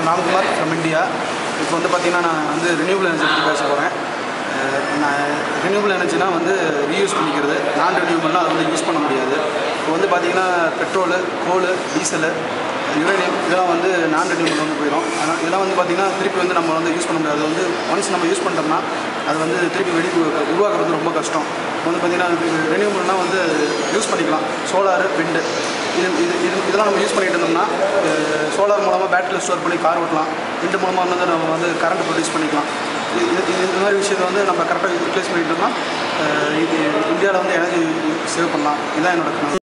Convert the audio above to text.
I Ramkumar from India இப்போ வந்து பார்த்தீங்கன்னா நான் வந்து ரினியூபிள் எனர்ஜி பற்றி பேச போகிறேன் நான் ரினியூபிள் எனர்ஜினா வந்து ரீயூஸ் பண்ணிக்கிறது. நான் ரினியூபிள்னால் அதை வந்து யூஸ் பண்ண முடியாது. இப்போ வந்து பார்த்தீங்கன்னா பெட்ரோலு கோலு டீசலு யுரேனியம் இதெல்லாம் வந்து நான் ரினியூபிள் வந்து போயிடும் ஆனால் இதெல்லாம் வந்து பார்த்திங்கன்னா திருப்பி வந்து நம்ம வந்து யூஸ் பண்ண முடியாது. அது வந்து ஒன்ஸ் நம்ம யூஸ் பண்ணிட்டோம்னா அது வந்து திருப்பி வெடி உருவாக்குறது ரொம்ப கஷ்டம். இப்போ வந்து பார்த்திங்கன்னா ரினியூபிள்னால் வந்து யூஸ் பண்ணிக்கலாம். சோலாரு விண்டு இது இதெல்லாம் நம்ம யூஸ் பண்ணிட்டு இருந்தோம்னா சோலார் மூலமாக பேட்டரியில் ஸ்டோர் பண்ணி கார் ஓட்டலாம். விண்டு மூலமாக வந்து நம்ம வந்து கரண்ட் ப்ரொடியூஸ் பண்ணிக்கலாம். இது இது இந்த மாதிரி விஷயத்தை வந்து நம்ம கரெக்டாக யூட்டிலைஸ் பண்ணிட்டோம்னா இருந்தோம்னா இது இந்தியாவில் வந்து எனர்ஜி சேவ் பண்ணலாம். இதுதான் என்னோட